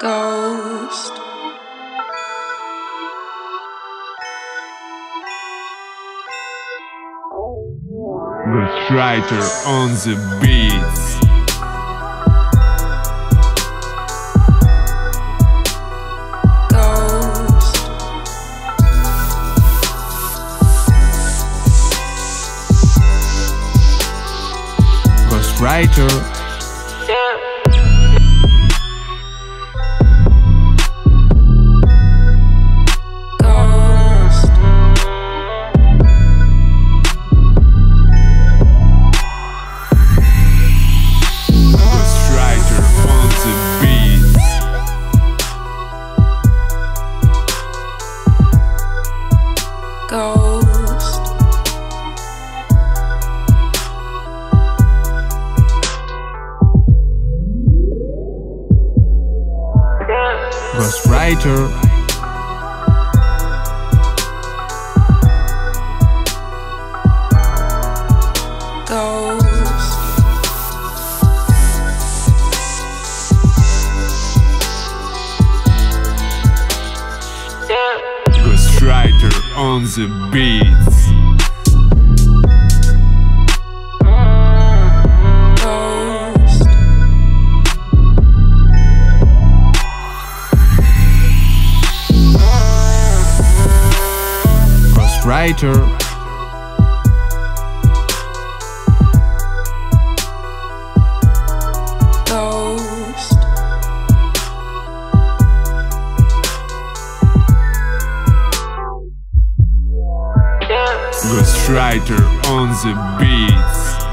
Ghost. Ghostwriter on the beats. Ghost. Ghostwriter. Ghost. Ghostwriter. On the beats. Ghost. Ghostwriter on the beats.